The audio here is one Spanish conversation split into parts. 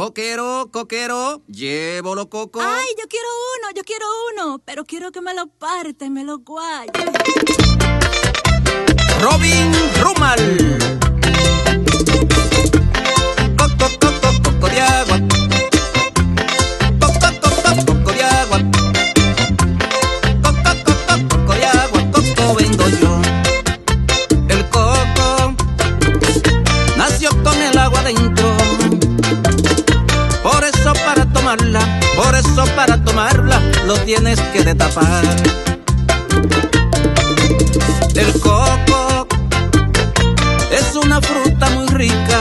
Coquero, coquero, llevo lo coco. Ay, yo quiero uno, yo quiero uno, pero quiero que me lo parte, me lo guaye. Robin Rumal. Por eso para tomarla, lo tienes que destapar. El coco es una fruta muy rica.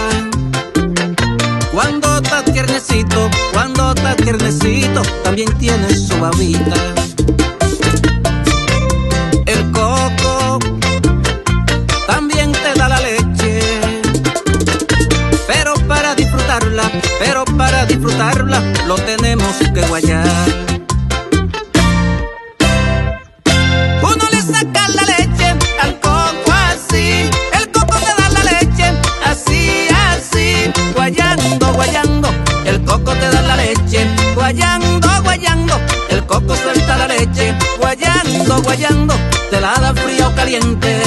Cuando está tiernecito, cuando está tiernecito, también tiene su babita. Pero para disfrutarla, lo tenemos que guayar. Uno le saca la leche al coco así, el coco te da la leche así, así, guayando, guayando, el coco te da la leche, guayando, guayando, el coco suelta la leche, guayando, guayando, te la da fría o caliente,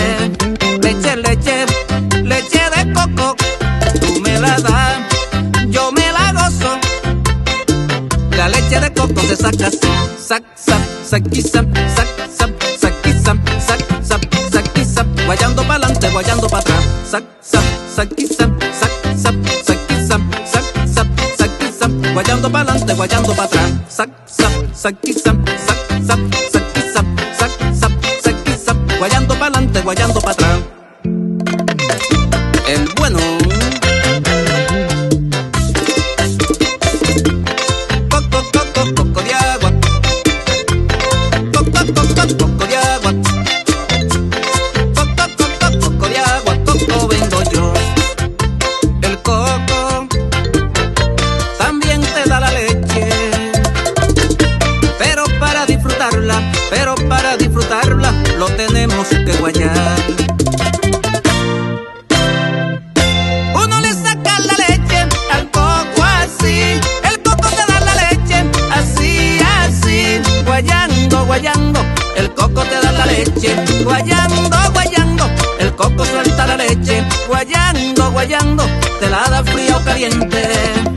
La leche de coco se saca sac, sac, saquizam, sac, sac, saquizam, sac, sac, saquizam, guayando pa'lante, guayando pa' atrás, sac, sac, saquizam, sac, sac, saquizam, sac, sac, saquizam, guayando pa'lante, guayando pa' atrás, sac, sac, saquizam, sac, sac, saquizam, sac, sac, saquizam, guayando pa'lante, guayando pa' atrás. Uno le saca la leche al coco así, el coco te da la leche así, así, guayando, guayando, el coco te da la leche, guayando, guayando, el coco suelta la leche, guayando, guayando, te la da fría o caliente,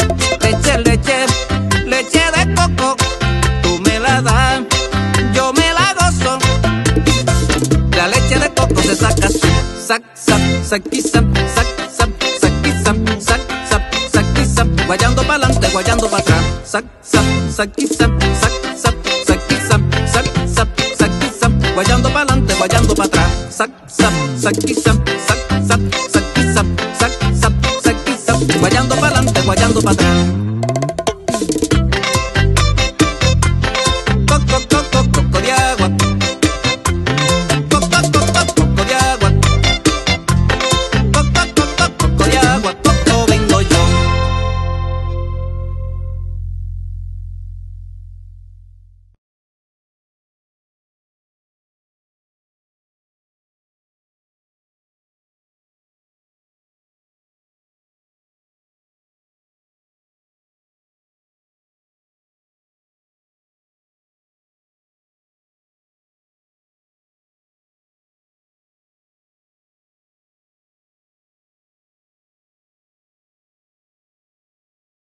sac, sac, saquizam, sac, sac, saquizam, sac, sac, saquizam, guayando pa'lante, guayando pa' atrás, sac, sac, saquizam, sac, sac, saquizam, sac, sac, saquizam, guayando pa'lante, guayando pa' atrás, sac, sac, saquizam, sac, sac,